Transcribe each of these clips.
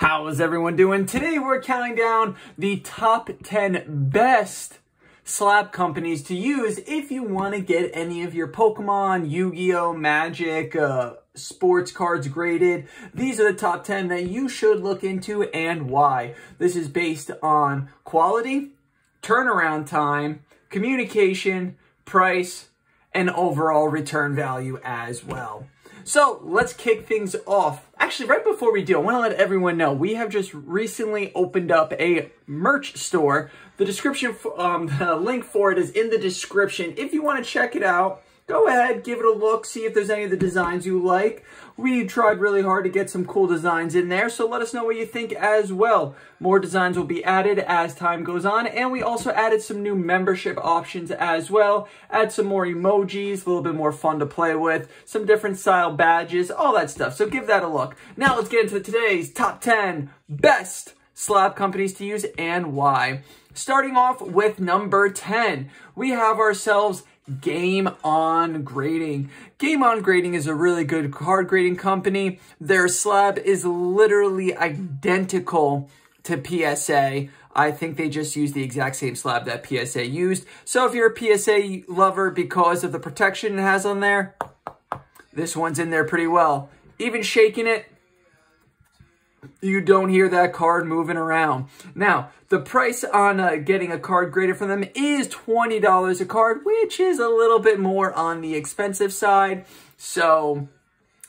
How is everyone doing? Today we're counting down the top 10 best slab companies to use if you want to get any of your Pokemon, Yu-Gi-Oh, Magic, uh, sports cards graded. These are the top 10 that you should look into and why. This is based on quality, turnaround time, communication, price, and overall return value as well. So let's kick things off. Actually, right before we do, I want to let everyone know we have just recently opened up a merch store. The description, um, the link for it is in the description. If you want to check it out, go ahead, give it a look, see if there's any of the designs you like. We tried really hard to get some cool designs in there, so let us know what you think as well. More designs will be added as time goes on, and we also added some new membership options as well. Add some more emojis, a little bit more fun to play with, some different style badges, all that stuff. So give that a look. Now let's get into today's top 10 best slab companies to use and why. Starting off with number 10, we have ourselves Game On Grading. Game On Grading is a really good card grading company. Their slab is literally identical to PSA. I think they just use the exact same slab that PSA used. So if you're a PSA lover because of the protection it has on there, this one's in there pretty well. Even shaking it, you don't hear that card moving around. Now, the price on uh, getting a card graded from them is $20 a card, which is a little bit more on the expensive side. So,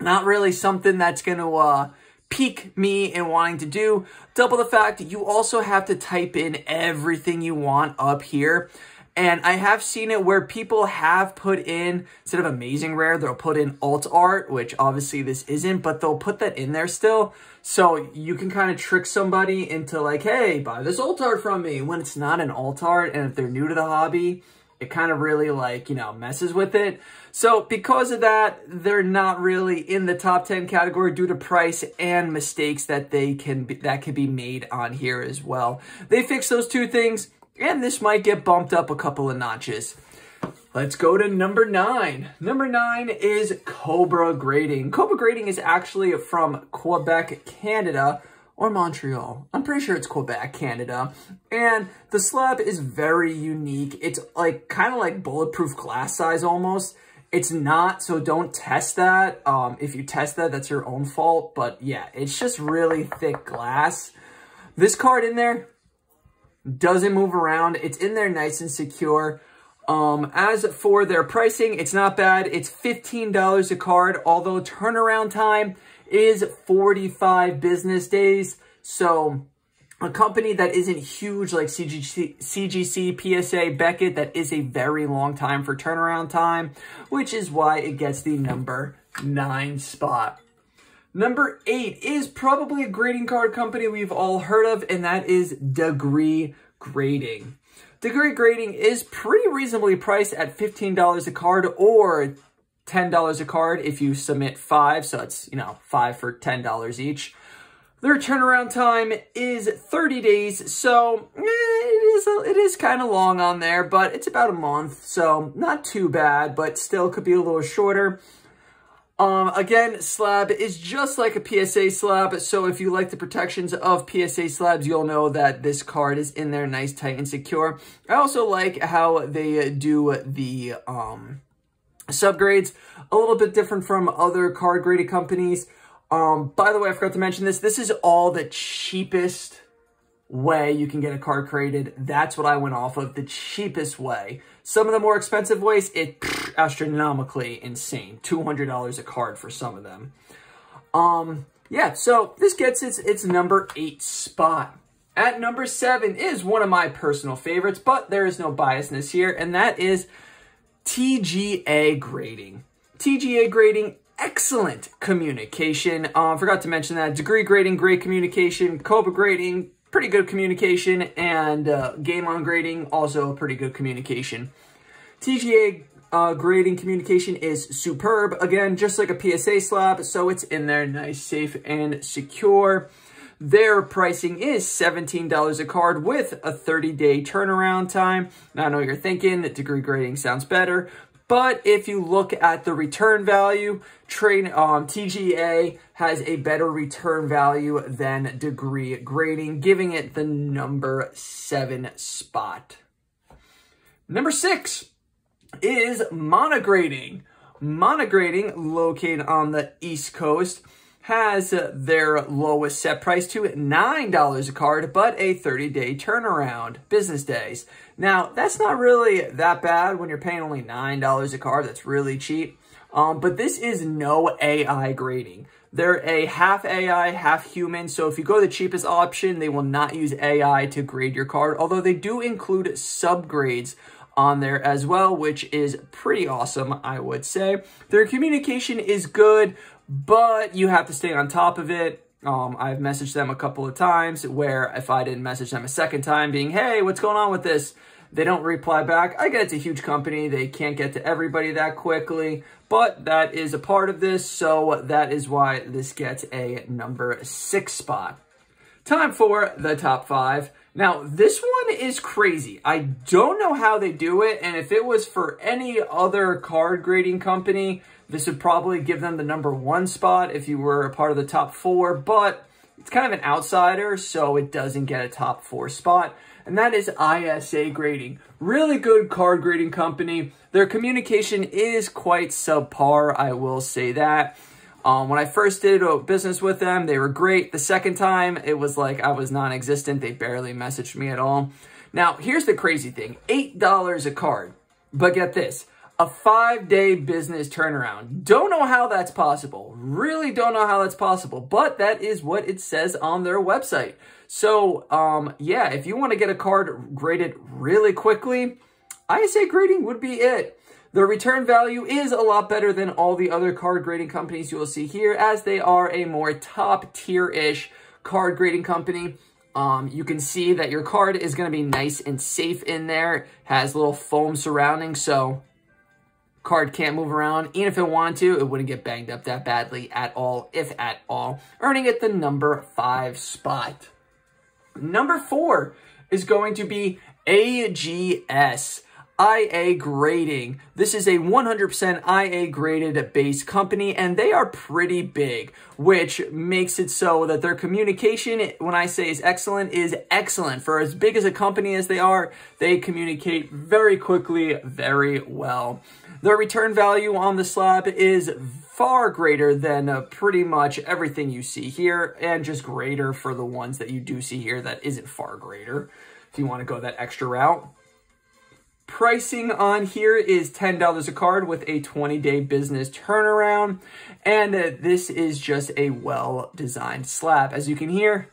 not really something that's going to uh, pique me in wanting to do. Double the fact, you also have to type in everything you want up here. And I have seen it where people have put in, instead of amazing rare, they'll put in alt art, which obviously this isn't, but they'll put that in there still. So you can kind of trick somebody into like, hey, buy this alt art from me when it's not an alt art. And if they're new to the hobby, it kind of really like, you know, messes with it. So because of that, they're not really in the top 10 category due to price and mistakes that they can be, that can be made on here as well. They fix those two things and this might get bumped up a couple of notches. Let's go to number nine. Number nine is Cobra Grading. Cobra Grading is actually from Quebec, Canada, or Montreal. I'm pretty sure it's Quebec, Canada. And the slab is very unique. It's like kind of like bulletproof glass size almost. It's not, so don't test that. Um, if you test that, that's your own fault. But yeah, it's just really thick glass. This card in there, doesn't move around. It's in there nice and secure. Um, as for their pricing, it's not bad. It's $15 a card, although turnaround time is 45 business days. So a company that isn't huge like CGC, CGC, PSA, Beckett, that is a very long time for turnaround time, which is why it gets the number nine spot. Number eight is probably a grading card company we've all heard of, and that is Degree Grading. Degree Grading is pretty reasonably priced at $15 a card or $10 a card if you submit five, so it's, you know, five for $10 each. Their turnaround time is 30 days, so eh, it is a, it is kind of long on there, but it's about a month, so not too bad, but still could be a little shorter. Um, again, slab is just like a PSA slab, so if you like the protections of PSA slabs, you'll know that this card is in there nice, tight, and secure. I also like how they do the um, subgrades, a little bit different from other card graded companies. Um, by the way, I forgot to mention this. This is all the cheapest way you can get a card created. That's what I went off of, the cheapest way. Some of the more expensive ways, it astronomically insane. $200 a card for some of them. Um, yeah, so this gets its, its number eight spot. At number seven is one of my personal favorites, but there is no biasness here, and that is TGA grading. TGA grading, excellent communication. Uh, forgot to mention that. Degree grading, great communication. Cobra grading, pretty good communication, and uh, Game On grading, also pretty good communication. TGA uh, grading communication is superb. Again, just like a PSA slab, so it's in there nice, safe, and secure. Their pricing is $17 a card with a 30-day turnaround time. Now, I know you're thinking that degree grading sounds better, But if you look at the return value, train um, TGA has a better return value than degree grading, giving it the number seven spot. Number six is monograding. Monograding, located on the East Coast, has their lowest set price to $9 a card, but a 30-day turnaround, business days. Now, that's not really that bad when you're paying only $9 a card. That's really cheap. Um, but this is no AI grading. They're a half AI, half human. So if you go the cheapest option, they will not use AI to grade your card. Although they do include subgrades on there as well, which is pretty awesome, I would say. Their communication is good, but you have to stay on top of it. Um, I've messaged them a couple of times where if I didn't message them a second time being, hey, what's going on with this? They don't reply back. I get it's a huge company. They can't get to everybody that quickly, but that is a part of this. So that is why this gets a number six spot. Time for the top five. Now, this one is crazy. I don't know how they do it, and if it was for any other card grading company, this would probably give them the number one spot if you were a part of the top four, but it's kind of an outsider, so it doesn't get a top four spot. And that is ISA Grading. Really good card grading company. Their communication is quite subpar, I will say that. Um, when I first did business with them, they were great. The second time, it was like I was non-existent. They barely messaged me at all. Now, here's the crazy thing. $8 a card. But get this a five day business turnaround. Don't know how that's possible. Really don't know how that's possible, but that is what it says on their website. So, um, yeah, if you want to get a card graded really quickly, ISA grading would be it. The return value is a lot better than all the other card grading companies you will see here as they are a more top tier-ish card grading company. Um, you can see that your card is going to be nice and safe in there, has little foam surrounding, so card can't move around. Even if it wanted to, it wouldn't get banged up that badly at all, if at all, earning it the number five spot. Number four is going to be AGS. IA grading. This is a 100% IA graded base company and they are pretty big, which makes it so that their communication, when I say is excellent, is excellent. For as big as a company as they are, they communicate very quickly, very well. Their return value on the slab is far greater than uh, pretty much everything you see here and just greater for the ones that you do see here that isn't far greater if you want to go that extra route. Pricing on here is $10 a card with a 20-day business turnaround. And uh, this is just a well-designed slab. As you can hear,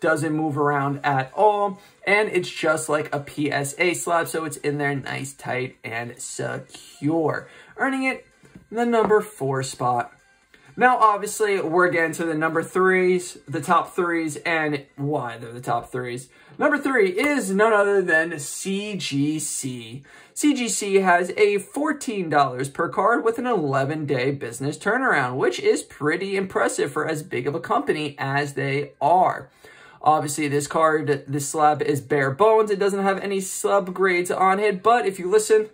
doesn't move around at all. And it's just like a PSA slab, so it's in there nice, tight, and secure. Earning it the number four spot. Now, obviously, we're getting to the number threes, the top threes, and why they're the top threes. Number three is none other than CGC. CGC has a $14 per card with an 11-day business turnaround, which is pretty impressive for as big of a company as they are. Obviously, this card, this slab is bare bones. It doesn't have any subgrades on it, but if you listen,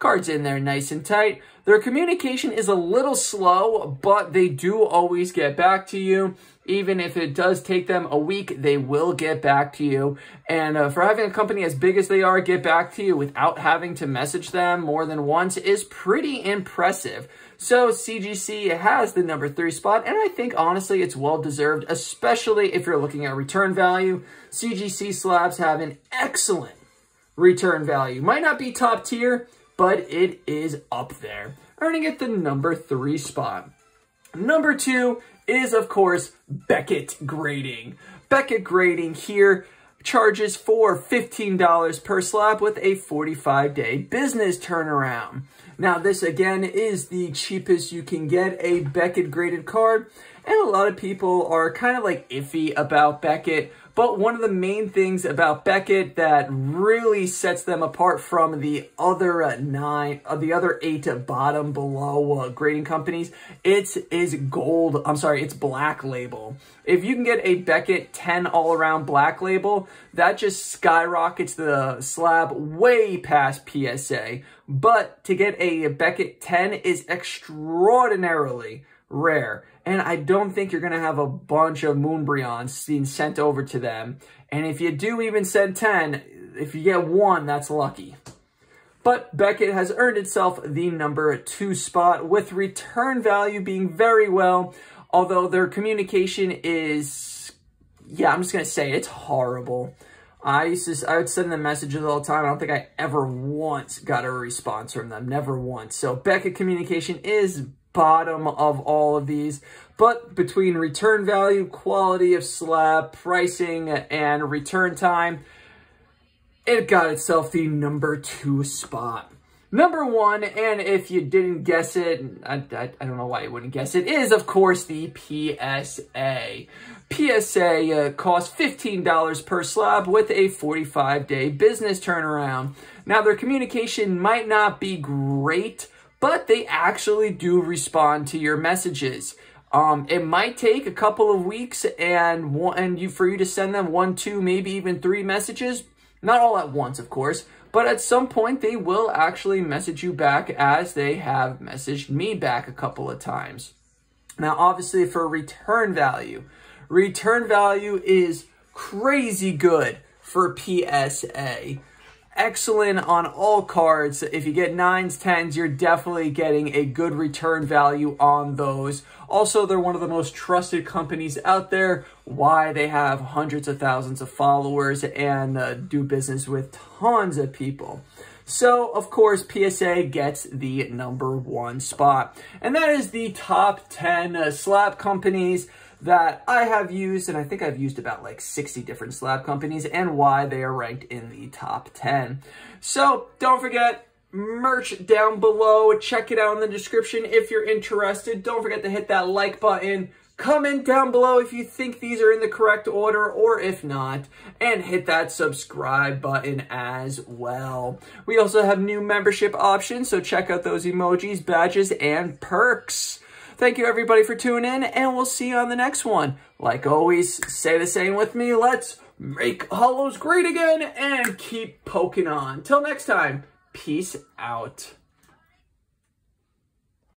Cards in there nice and tight. Their communication is a little slow, but they do always get back to you. Even if it does take them a week, they will get back to you. And uh, for having a company as big as they are get back to you without having to message them more than once is pretty impressive. So CGC has the number three spot, and I think honestly it's well deserved, especially if you're looking at return value. CGC slabs have an excellent return value. Might not be top tier, but it is up there, earning it the number three spot. Number two is, of course, Beckett Grading. Beckett Grading here charges for $15 per slab with a 45-day business turnaround. Now, this again is the cheapest you can get a Beckett graded card, And a lot of people are kind of like iffy about Beckett. But one of the main things about Beckett that really sets them apart from the other uh, nine, uh, the other eight bottom below uh, grading companies, it is gold. I'm sorry, it's black label. If you can get a Beckett 10 all around black label, that just skyrockets the slab way past PSA. But to get a Beckett 10 is extraordinarily rare. And I don't think you're going to have a bunch of Moonbreons being sent over to them. And if you do even send 10, if you get one, that's lucky. But Beckett has earned itself the number two spot with return value being very well, although their communication is, yeah, I'm just going to say it's horrible. I used to, I would send them messages all the time. I don't think I ever once got a response from them. Never once. So Beckett communication is bottom of all of these. But between return value, quality of slab, pricing, and return time, it got itself the number two spot. Number one, and if you didn't guess it, I, I, I, don't know why you wouldn't guess it, is of course the PSA. PSA uh, costs $15 per slab with a 45-day business turnaround. Now, their communication might not be great, but they actually do respond to your messages. Um, it might take a couple of weeks and one, and you for you to send them one, two, maybe even three messages. Not all at once, of course, but at some point they will actually message you back as they have messaged me back a couple of times. Now, obviously for return value, return value is crazy good for PSA excellent on all cards. If you get 9s, 10s, you're definitely getting a good return value on those. Also, they're one of the most trusted companies out there. Why they have hundreds of thousands of followers and uh, do business with tons of people. So, of course, PSA gets the number one spot. And that is the top 10 uh, slab companies that I have used, and I think I've used about like 60 different slab companies, and why they are ranked in the top 10. So don't forget, merch down below. Check it out in the description if you're interested. Don't forget to hit that like button. Comment down below if you think these are in the correct order or if not, and hit that subscribe button as well. We also have new membership options, so check out those emojis, badges, and perks. Thank you everybody for tuning in, and we'll see you on the next one. Like always, say the same with me. Let's make holos great again and keep poking on. Till next time, peace out.